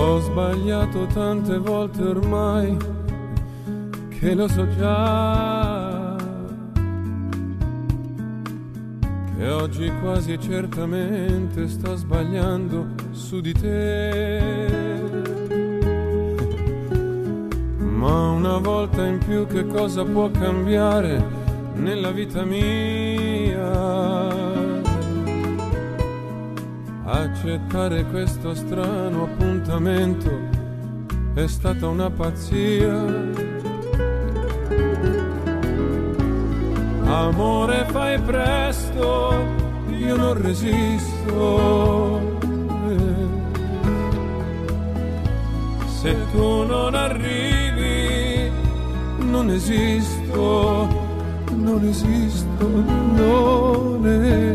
Ho sbagliato tante volte ormai che lo so già. Che oggi quasi certamente sto sbagliando su di te. Ma una volta in più che cosa può cambiare nella vita mia? Accettare questo strano appuntamento è stata una pazzia. Amore, fai presto, io non resisto. Se tu non arrivi, non esisto, non esisto, non esisto.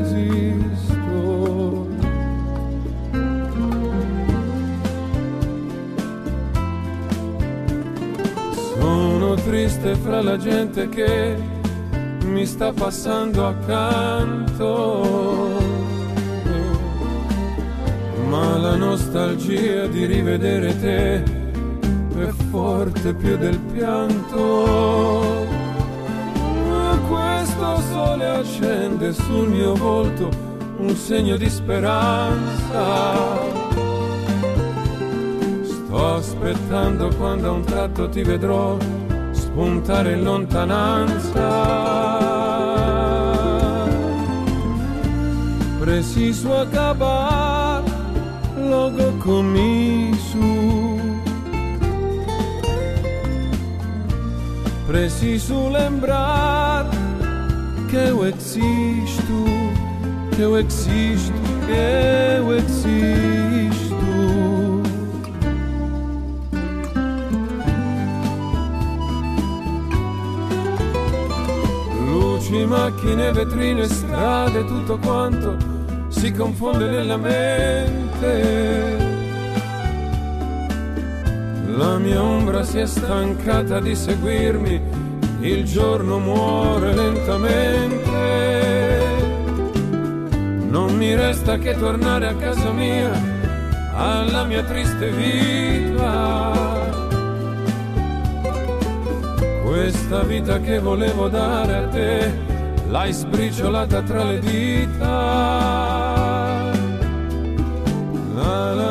Triste fra la gente che mi sta passando accanto. Ma la nostalgia di rivedere te è forte più del pianto. Questo sole accende sul mio volto un segno di speranza. Sto aspettando quando a un tratto ti vedrò spuntare in lontananza. Preciso acabar logo com isso. Preciso lembrar que eu existo, que eu existo, que eu luci, macchine, vetrine, strade, tutto quanto si confonde nella mente. La mia ombra si è stancata di seguirmi, il giorno muore lentamente. Non mi resta che tornare a casa mia, alla mia triste vita questa vita che volevo dare a te, l'hai sbriciolata tra le dita. La la